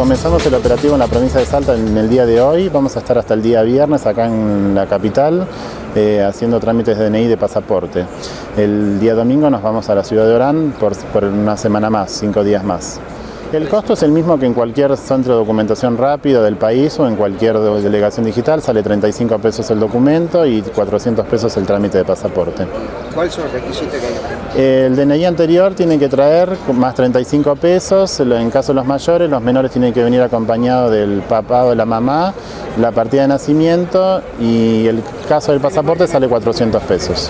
comenzamos el operativo en la provincia de Salta en el día de hoy. Vamos a estar hasta el día viernes acá en la capital eh, haciendo trámites de DNI de pasaporte. El día domingo nos vamos a la ciudad de Orán por, por una semana más, cinco días más. El costo es el mismo que en cualquier centro de documentación rápido del país o en cualquier delegación digital. Sale 35 pesos el documento y 400 pesos el trámite de pasaporte. ¿Cuáles son los requisitos que hay? El DNI anterior tiene que traer más 35 pesos. En caso de los mayores, los menores tienen que venir acompañados del papá o de la mamá, la partida de nacimiento y el caso del pasaporte sale 400 pesos.